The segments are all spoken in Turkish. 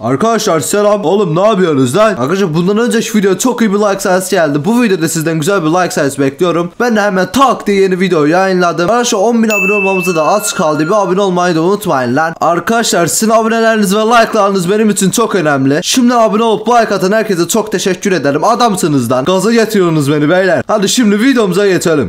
Arkadaşlar selam. Oğlum ne yapıyorsunuz lan? Arkadaşlar bundan önceki video çok iyi bir like sayısı geldi. Bu videoda sizden güzel bir like sayısı bekliyorum. Ben de hemen tak diye yeni video yayınladım. Arkadaşlar 10.000 abone olmamıza da az kaldı. Bir abone olmayı da unutmayın lan. Arkadaşlar sizin aboneleriniz ve like'larınız benim için çok önemli. Şimdi abone olup like atan herkese çok teşekkür ederim. Adamsınız lan. Gaza getiriyorsunuz beni beyler. Hadi şimdi videomuza geçelim.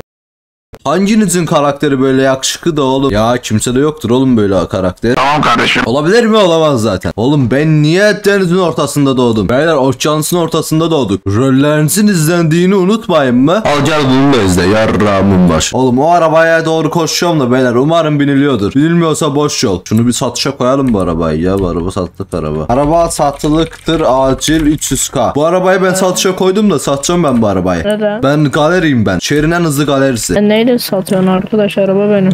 Hanginizin karakteri böyle yakışıklı da oğlum? Ya kimse de yoktur oğlum böyle karakter. Tamam kardeşim. Olabilir mi? Olamaz zaten. Oğlum ben niye denizin ortasında doğdum? Beyler okyanusun ortasında doğduk. Rollerinizin izlendiğini unutmayın mı? Al gel bunu da izle yarrağımın başı. Oğlum o arabaya doğru koşuyorum da beyler umarım biniliyordur. Binilmiyorsa boş yol. Şunu bir satışa koyalım bu arabayı ya. Bu araba satılık araba. Araba satılıktır acil 300k. Bu arabayı ben satışa koydum da satacağım ben bu arabayı. Neden? Ben galeriyim ben. Şehrin en hızlı galerisi. Sen neyle satıyorsun arkadaş araba benim.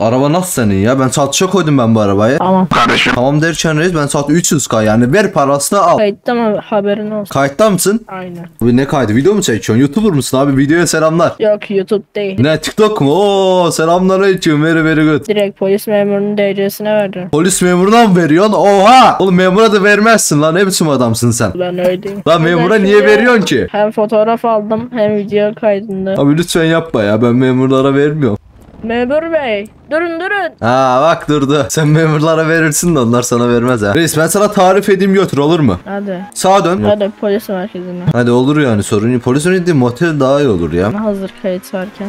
Araba nasıl senin ya? Ben satışa koydum ben bu arabayı. Tamam. Kardeşim. Tamam derken reis ben saat 300k yani ver parasını al. Kayıtta mı haberin olsun. Kayıtta mısın? Aynen. Abi ne kaydı? Video mu çekiyorsun? YouTuber musun abi? Videoya selamlar. Yok YouTube değil. Ne TikTok mu? Oo selamlar aleyküm. Very very good. Direkt polis memurunun DC'sine verdim. Polis memuruna mı veriyorsun? Oha! Oğlum memura da vermezsin lan. Ne biçim adamsın sen? Ben öyleyim. Lan memura Ben niye veriyorsun ki? Hem fotoğraf aldım hem video kaydında. Abi lütfen yapma ya. Ben memurlara vermiyorum. Memur bey durun durun. Ha bak durdu. Sen memurlara verirsin de onlar sana vermez ha. Reis ben sana tarif edeyim götür olur mu? Hadi. Sağa dön. Hadi polis merkezine. Hadi olur yani sorun yok. Polis önü değil motel daha iyi olur ya. Hazır kayıt varken.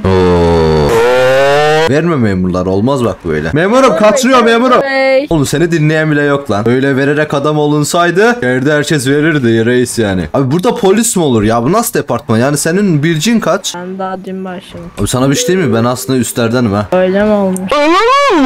Verme memurlar olmaz bak böyle. Memurum kaçırıyor memurum. Bey. Oğlum seni dinleyen bile yok lan. Öyle vererek adam olunsaydı yerde herkes verirdi reis yani. Abi burada polis mi olur ya? Bu nasıl departman? Yani senin bircin kaç? Ben daha dün başladım. Abi sana bir şey diyeyim mi? Ben aslında üstlerdenim ha. Öyle mi olmuş?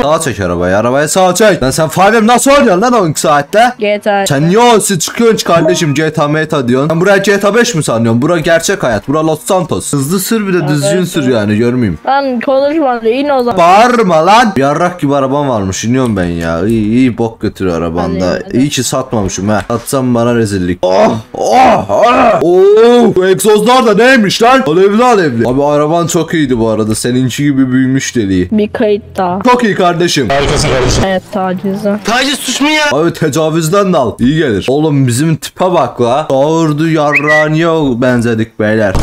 Sağa çek arabayı. Arabayı sağa çek. Lan sen Five'em nasıl oynuyorsun lan 12 saatte? GTA. Sen niye o siz çıkıyorsun kardeşim GTA meta diyorsun. Sen buraya GTA 5 mi sanıyorsun? Bura gerçek hayat. Bura Los Santos. Hızlı sür bir de düzgün evet, sür yani görmeyeyim. Lan konuşma in o zaman. Bağırma lan. Yarrak gibi arabam varmış. İniyorum ben ya. İyi iyi bok götürüyor arabanda. Hadi, hadi. İyi ki satmamışım ha. Satsam bana rezillik. Oh oh oh. Oo, bu egzozlar da neymiş lan? Alevli alevli. Abi araban çok iyiydi bu arada. Seninki gibi büyümüş deliği. Bir kayıt daha. Çok iyi kardeşim. Harikasın kardeşim. Evet tacizi. Taciz suç mu ya? Abi tecavüzden de al. İyi gelir. Oğlum bizim tipe bak la. Doğurdu yarrağınıya benzedik beyler.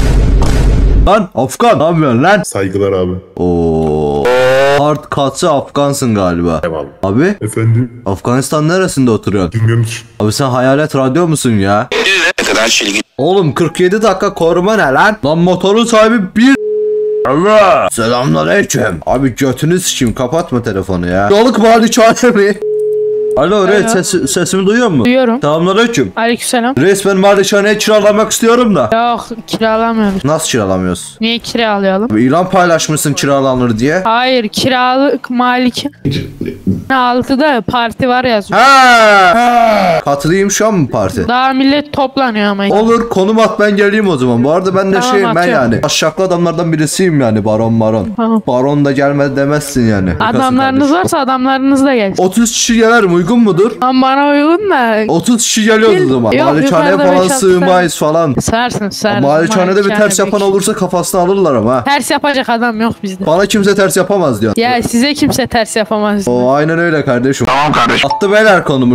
Lan Afgan ne yapıyorsun lan? Saygılar abi. Oo. Hard katı Afgansın galiba. Eyvallah. Abi Efendim Afganistan neresinde oturuyorsun? bilmiyorum ki. Abi sen hayalet radyo musun ya? Ne kadar çilgin. Oğlum 47 dakika koruma ne lan? Lan motorun sahibi bir... Allah. Selamünaleyküm. Abi götünü sikeyim kapatma telefonu ya. Yoluk malikane mi? Alo Red ses, sesimi duyuyor musun? Duyuyorum. Selamünaleyküm. Aleykümselam. Resmen malikaneyi kiralamak istiyorum da. Yok kiralamıyoruz. Nasıl kiralamıyoruz? Niye kiralayalım? Abi ilan paylaşmışsın kiralanır diye. Hayır kiralık malik. Altıda parti var yazıyor. Ha. Katılayım şu an mı parti? Daha millet toplanıyor ama. Olur konum at ben geleyim o zaman. Bu arada ben de Tamam, şeyim ben atıyorum. yani. Aşağıklı adamlardan birisiyim yani baron baron. Tamam. Baron da gelmez demezsin yani. Adamlarınız Kardeşim. varsa adamlarınız da gelsin. 30 kişi gelirim uygun mudur? Ama bana uygun da 30 kişi geliyoruz o zaman. Yok, Malikaneye falan sığmayız falan. sarsın sarsın. Malikanede bir ters yapan olursa kafasını alırlar ama. Ters yapacak adam yok bizde. Bana kimse ters yapamaz diyor. Ya size kimse ters yapamaz. O aynen öyle kardeşim. Tamam kardeşim. Attı beyler konumu.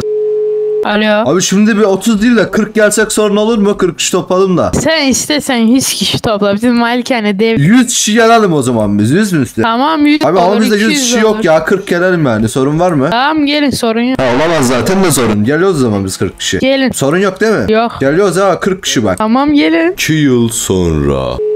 Alo. Abi şimdi bir 30 değil de 40 gelsek sorun olur mu? 40 kişi topalım da. Sen istesen 100 kişi topla. Bizim malikane dev. 100 kişi gelelim o zaman biz. 100 mü istiyor? Tamam 100 Abi ama olur, bizde 100 200 kişi yok olur. ya. 40 gelelim yani. Sorun var mı? Tamam gelin sorun yok. Ha, olamaz zaten de sorun. Geliyoruz o zaman biz 40 kişi. Gelin. Sorun yok değil mi? Yok. Geliyoruz ha 40 kişi bak. Tamam gelin. 2 yıl sonra.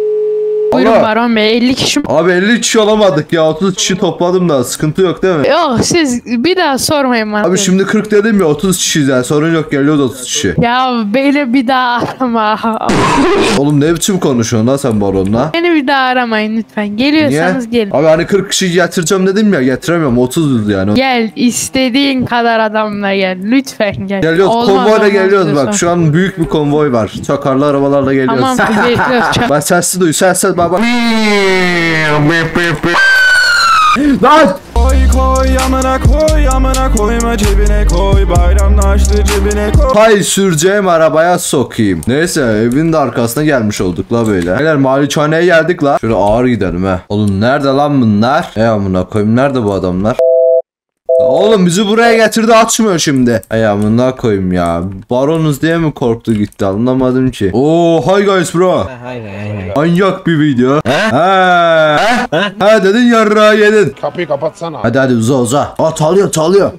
Buyurun Allah. Baron Bey 50 kişi Abi 50 kişi olamadık ya 30 kişi topladım da sıkıntı yok değil mi? Yok siz bir daha sormayın bana. Abi şimdi 40 dedim ya 30 kişiyiz yani sorun yok geliyoruz 30 kişi. Ya beni bir daha arama. Oğlum ne biçim konuşuyorsun lan sen baronla? beni bir daha aramayın lütfen. Niye? Geliyorsanız gelin. Abi hani 40 kişi getireceğim dedim ya getiremiyorum 30 yani. Gel istediğin kadar adamla gel. Lütfen gel. Geliyoruz Olmaz, konvoyla geliyoruz bak şu an büyük bir konvoy var. Çakarlı arabalarla geliyoruz. Tamam bekliyoruz. Ben sessiz duy sessiz baba. Lan! Koy koy amına koy amına koyma cebine koy bayramda açtı cebine koy Hay süreceğim arabaya sokayım. Neyse evin de arkasına gelmiş olduk la böyle. Beyler malikaneye geldik la. Şöyle ağır gidelim he. Oğlum nerede lan bunlar? E amına koyayım nerede bu adamlar? Oğlum bizi buraya getirdi açmıyor şimdi. Ay amına koyayım ya. Baronuz diye mi korktu gitti anlamadım ki. Oo hi guys bro. Manyak bir video. He? He. dedin yarrağı yedin. Kapıyı kapatsana. Hadi hadi uza uza. Aa çalıyor çalıyor.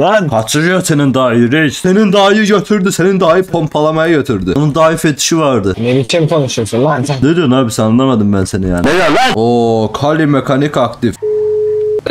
Lan kaçırıyor senin dayı reis. Senin dayı götürdü. Senin dayı pompalamaya götürdü. Onun dayı fetişi vardı. Ne biçim konuşuyorsun lan sen? Ne diyorsun abi sen anlamadım ben seni yani. Ne lan? Oo Kali mekanik aktif.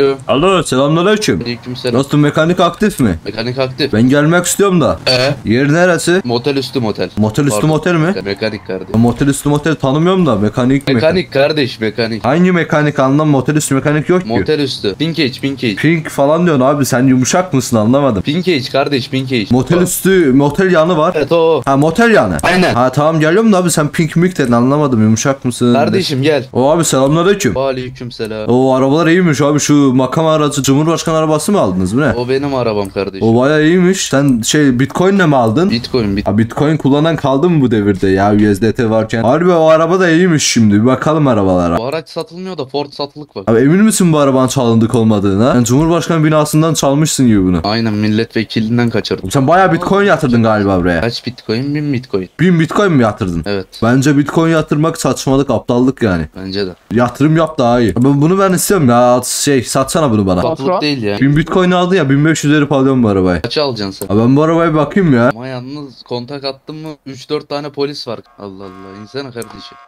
Alo. Alo selamünaleyküm. Aleykümselam. Dostum mekanik aktif mi? Mekanik aktif. Ben gelmek istiyorum da. Ee? Yer neresi? Motel üstü motel. Motel üstü Pardon. motel mi? Mekanik kardeş. Motel üstü motel tanımıyorum da mekanik mi? Mekanik kardeş mekanik. Hangi mekanik anlam motel üstü mekanik yok ki. Motel üstü. Pink age pink age. Pink falan diyorsun abi sen yumuşak mısın anlamadım. Pink age kardeş pink age. Motel üstü motel yanı var. Evet o. Ha motel yanı. Aynen. Ha tamam geliyorum da abi sen pink mik dedin anlamadım yumuşak mısın? Kardeşim gel. O abi selamünaleyküm. Aleykümselam. O arabalar iyiymiş abi şu makam aracı Cumhurbaşkanı arabası mı aldınız bu ne? O benim arabam kardeşim. O baya iyiymiş. Sen şey Bitcoin'le mi aldın? Bitcoin bit. Ha, Bitcoin kullanan kaldı mı bu devirde ya USDT varken? Harbi o araba da iyiymiş şimdi. Bir bakalım arabalara. Bu araç satılmıyor da Ford satılık bak. Abi emin misin bu arabanın çalındık olmadığına? Yani Cumhurbaşkanı binasından çalmışsın gibi bunu. Aynen milletvekilinden kaçırdım. Sen bayağı Bitcoin yatırdın galiba buraya. Kaç bitcoin? 1000 bitcoin. 1000 Bitcoin mi yatırdın? Evet. Bence Bitcoin yatırmak saçmalık, aptallık yani. Bence de. Yatırım yap daha iyi. Ben bunu ben istiyorum ya. Şey satsana bunu bana. Satılık değil ya. 1000 Bitcoin aldı ya 1500 verip alıyorum bu arabayı. Kaça alacaksın sen? Ha, ben bu arabaya bakayım ya. Ama yalnız kontak attın mı 3-4 tane polis var. Allah Allah insene kardeşim.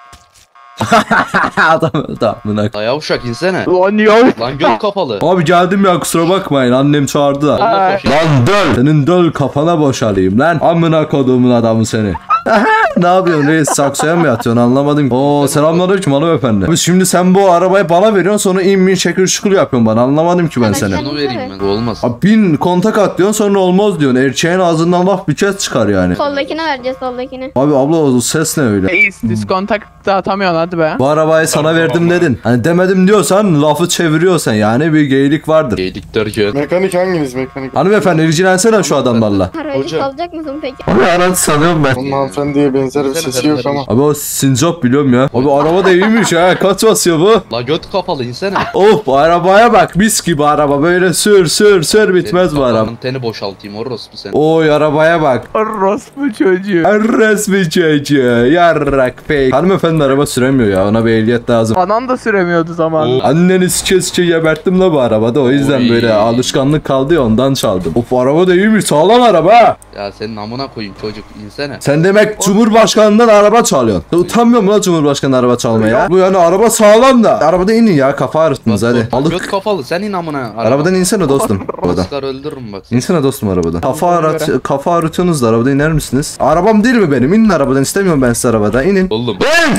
Adam adamına. La yavşak insene. Lan yok. Lan göt kapalı. Abi geldim ya kusura bakmayın annem çağırdı da. Lan döl. Senin döl kafana boşalayım lan. Amına koduğumun adamı seni. ne yapıyorsun reis saksıya mı yatıyorsun anlamadım. Oo selamünaleyküm hanımefendi. Şimdi sen bu arabayı bana veriyorsun sonra in bin şekil şukul yapıyorsun bana anlamadım ki ben seni. Bunu vereyim ben. Bu olmaz. Abi bin kontak at diyorsun sonra olmaz diyorsun. Erçeğin ağzından laf bir kez çıkar yani. Soldakine vereceğiz soldakine. Abi abla o ses ne öyle? Reis diskontak da atamıyorsun hadi be. Bu arabayı sana verdim dedin. Hani demedim diyorsan lafı çeviriyorsan yani bir geylik vardır. Geylik derken. Mekanik hanginiz mekanik? Hanımefendi ilgilensene şu adamlarla. Aracı Hocam. salacak mısın peki? Abi araç sanıyorum ben. Onun hanımefendiye benzer bir sesi yok ama. Abi o sincap biliyorum ya. Abi araba da iyiymiş ha. Kaç basıyor bu? La göt kapalı insene. Of arabaya bak mis gibi araba böyle sür sür sür bitmez bu araba. Teni boşaltayım orospu sen. Oy arabaya bak. Orospu çocuğu. Resmi çocuğu. Yarrak pek. Hanımefendi araba süremiyor ya ona bir ehliyet lazım. Anan da süremiyordu zaman. Anneniz kesçe geberttim la bu arabada o yüzden Oy. böyle alışkanlık kaldı ya ondan çaldım. Of araba da iyiymiş sağlam araba. Ya senin amına koyayım çocuk insene. Sen demek Cumhurbaşkanından araba çalıyorsun. Ya Utanmıyor mu lan Cumhurbaşkanı araba çalmaya? Bu yani araba sağlam da. Arabada inin ya kafa ağrıttınız hadi. Göt kapalı sen in amına. araba. Arabadan insene dostum. Arabadan. Sıkar öldürürüm bak. İnsene dostum arabadan. Kafa arat kafa ağrıtıyorsunuz da arabada iner misiniz? Arabam değil mi benim? İnin arabadan istemiyorum ben size arabada. İnin. Oğlum.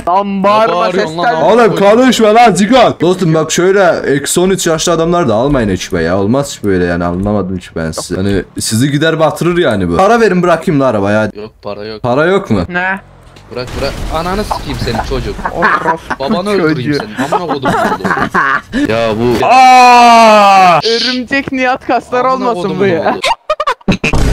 Lan bağırma bağırıyorsun lan sesten. Oğlum konuşma lan zigot. Dostum bak şöyle eksi 13 yaşlı adamlar da almayın ekibe ya. Olmaz hiç böyle yani anlamadım hiç ben sizi. Hani sizi gider batırır yani bu. Para verin bırakayım la arabaya hadi. Yok para yok. Para yok mu? Ne? Bırak bırak. Ananı sikeyim seni çocuk. Orospu Babanı öldüreyim senin. Amına kodum. Ya bu. Örümcek Nihat kaslar Amına olmasın bu ya.